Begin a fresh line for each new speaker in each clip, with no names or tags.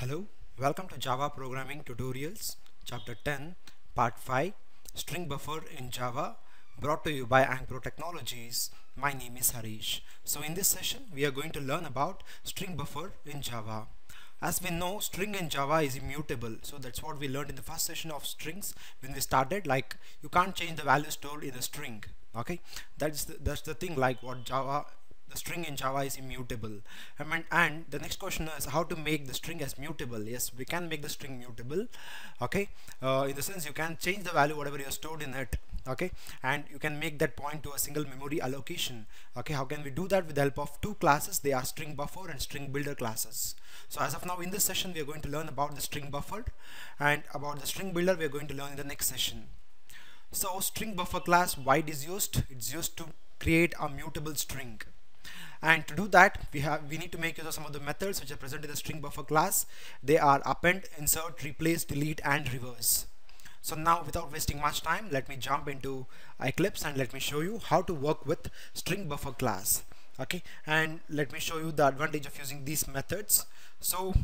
Hello, welcome to Java Programming Tutorials, Chapter 10, Part 5, String Buffer in Java, brought to you by Ankpro Technologies. My name is Harish. So in this session, we are going to learn about string buffer in Java. As we know, string in Java is immutable. So that's what we learned in the first session of strings when we started. Like you can't change the value stored in a string. Okay, that's the, that's the thing. Like what Java the string in Java is immutable. I mean, and the next question is how to make the string as mutable. Yes we can make the string mutable okay? Uh, in the sense you can change the value whatever you have stored in it okay? And you can make that point to a single memory allocation okay? How can we do that? With the help of two classes they are string buffer and string builder classes. So as of now in this session we are going to learn about the string buffer and about the string builder we are going to learn in the next session. So string buffer class why it is used? It's used to create a mutable string and to do that we have we need to make use of some of the methods which are present in the string buffer class. They are append insert replace delete and reverse. So now without wasting much time let me jump into Eclipse and let me show you how to work with string buffer class. Okay? And let me show you the advantage of using these methods. So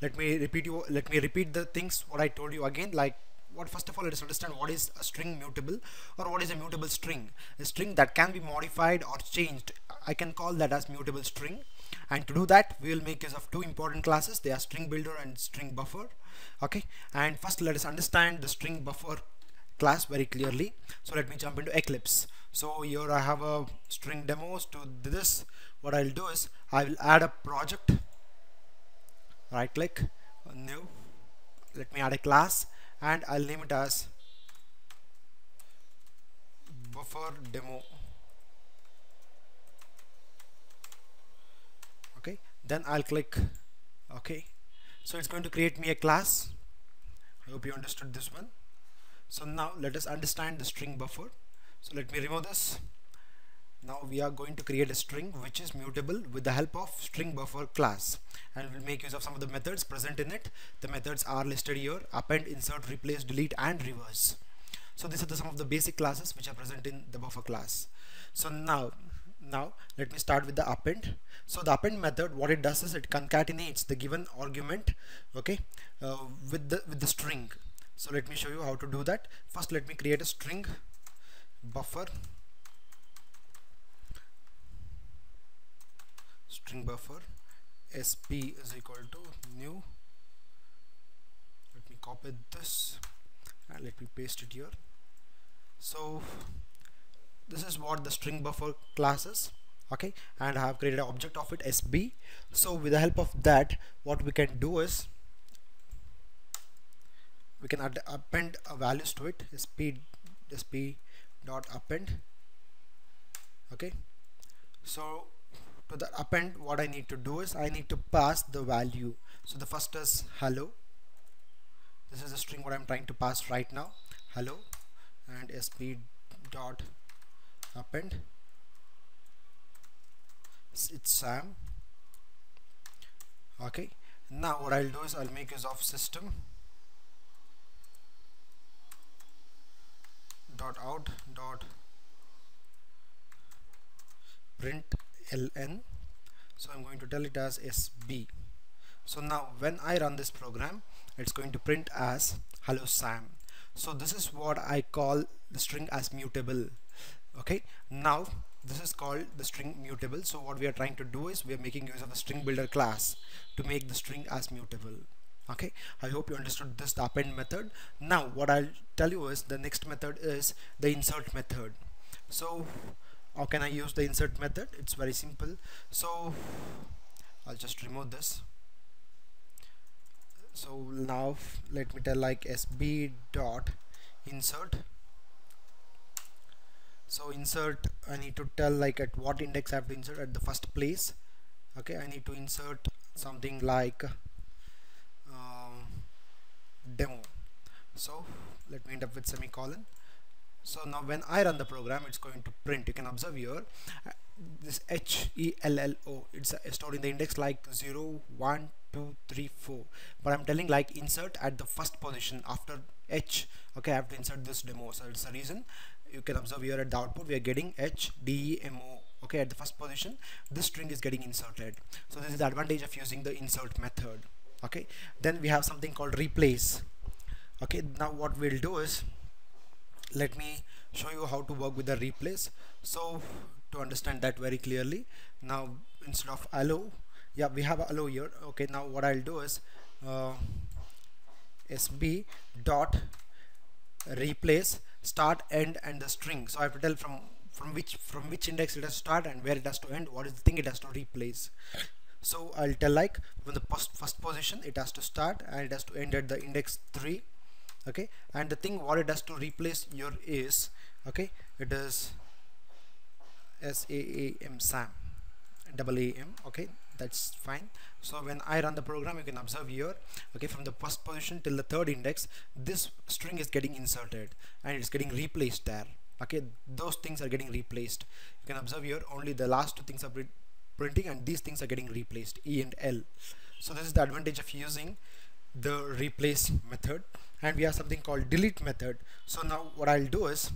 let me repeat you let me repeat the things what I told you again like what first of all let us understand what is a string mutable or what is a mutable string. A string that can be modified or changed I can call that as mutable string. And to do that we will make use of two important classes. They are string builder and string buffer okay? And first let us understand the string buffer class very clearly. So let me jump into Eclipse. So here I have a string demos to this. What I'll do is I will add a project. Right click new. Let me add a class and I'll name it as buffer demo. Okay then I'll click okay. So it's going to create me a class. I hope you understood this one. So now let us understand the string buffer. So let me remove this now we are going to create a string which is mutable with the help of string buffer class. And we'll make use of some of the methods present in it. The methods are listed here. Append insert replace delete and reverse. So these are the, some of the basic classes which are present in the buffer class. So now now let me start with the append. So the append method what it does is it concatenates the given argument okay uh, with the with the string. So let me show you how to do that. First let me create a string buffer string buffer sp is equal to new. Let me copy this and let me paste it here. So this is what the string buffer class is okay? And I have created an object of it sb so with the help of that what we can do is we can add, append a values to it sp sp dot append okay? So to the append what I need to do is I need to pass the value. So the first is hello. This is a string what I'm trying to pass right now. Hello and sp dot append. It's Sam. Okay. Now what I'll do is I'll make use of system dot out dot print ln so I'm going to tell it as sb so now when I run this program it's going to print as hello Sam. So this is what I call the string as mutable. Okay? Now this is called the string mutable. So what we are trying to do is we are making use of the string builder class to make the string as mutable. Okay? I hope you understood this append method. Now what I'll tell you is the next method is the insert method. So how can I use the insert method? It's very simple. So I'll just remove this. So now let me tell like sb dot insert. So insert I need to tell like at what index I have to insert at the first place. Okay I need to insert something like um, demo. So let me end up with semicolon so now when I run the program it's going to print. You can observe here. This H E L L O it's stored in the index like 0 1 2 3 4 but I'm telling like insert at the first position after H. Okay I have to insert this demo. So it's the reason. You can observe here at the output we are getting H D E M O. Okay at the first position this string is getting inserted. So this is the advantage of using the insert method. Okay then we have something called replace. Okay now what we'll do is let me show you how to work with the replace. So to understand that very clearly now instead of allow yeah we have allow here. Okay now what I'll do is uh, sb dot replace start end and the string. So I have to tell from from which from which index it has to start and where it has to end what is the thing it has to replace. So I'll tell like from the first, first position it has to start and it has to end at the index 3 okay? And the thing what it does to replace your is okay? It is S-A-A-M SAM double A-M okay? That's fine. So when I run the program you can observe here okay? From the first position till the third index this string is getting inserted and it's getting replaced there okay? Those things are getting replaced. You can observe here only the last two things are printing and these things are getting replaced E and L. So this is the advantage of using the replace method and we have something called delete method. So now what I'll do is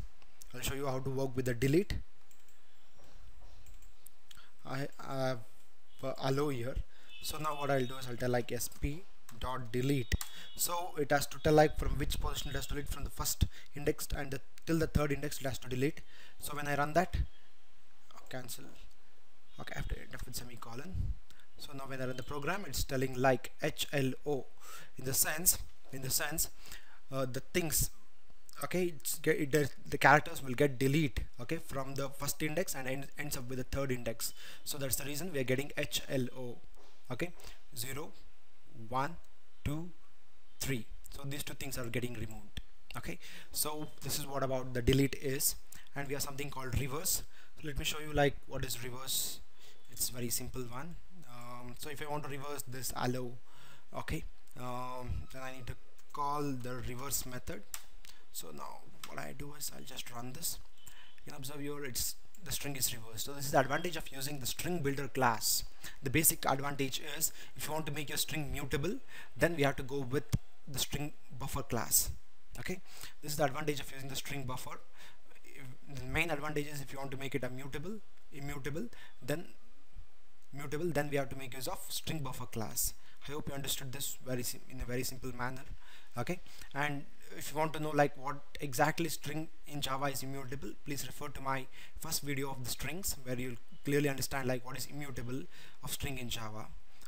I'll show you how to work with the delete. I have allow here. So now what I'll do is I'll tell like sp dot delete. So it has to tell like from which position it has to delete from the first index and the, till the third index it has to delete. So when I run that oh, cancel. Okay after end with semicolon. So now when I run the program it's telling like HLO in the sense in the sense uh, the things okay get, it the characters will get delete okay from the first index and end, ends up with the third index. So that's the reason we are getting HLO okay 0 1 2 3 so these two things are getting removed okay. So this is what about the delete is and we have something called reverse. So let me show you like what is reverse. It's very simple one. Um, so if I want to reverse this allow okay um, then I need to call the reverse method. So now what I do is I'll just run this. You can observe here it's the string is reversed. So this is the advantage of using the string builder class. The basic advantage is if you want to make your string mutable then we have to go with the string buffer class. Okay? This is the advantage of using the string buffer. The main advantage is if you want to make it a mutable immutable then mutable then we have to make use of string buffer class I hope you understood this very in a very simple manner okay? And if you want to know like what exactly string in Java is immutable please refer to my first video of the strings where you'll clearly understand like what is immutable of string in Java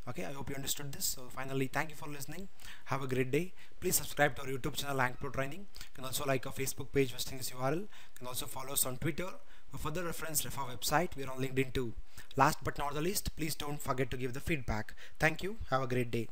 okay? I hope you understood this. So finally thank you for listening. Have a great day. Please subscribe to our YouTube channel Ankpro Training. You can also like our Facebook page visiting this URL you can also follow us on Twitter for further reference refer our website we are on LinkedIn too. Last but not the least please don't forget to give the feedback. Thank you. Have a great day